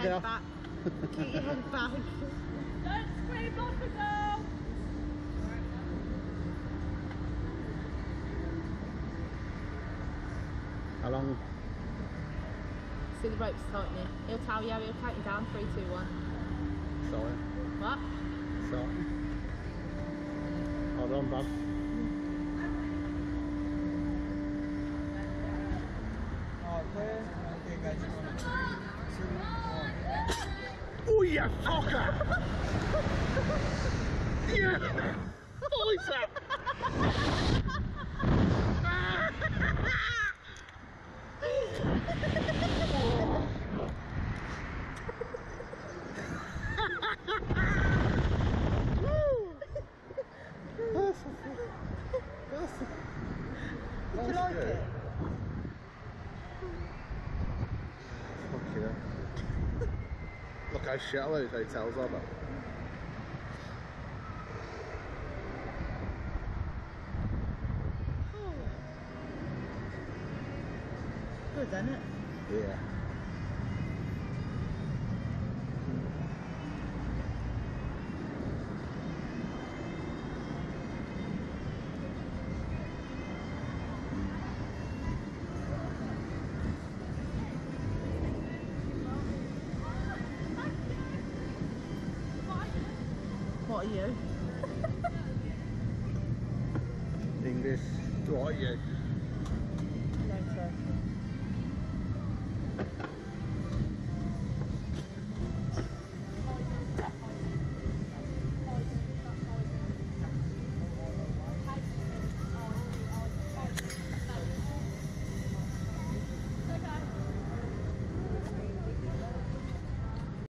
Sorry, I won't get off. back. Keep your head back. Don't scream like a girl. How long? See the ropes tightening. He'll tell you, he'll count you down. Three, two, one. Sorry. What? Sorry. Hold on, Bob. You fucker! yeah! Voice up! Did you like it? Fuck yeah. Look how shallow those hotels are though. Good, isn't it? Yeah. Are you? English. Are you?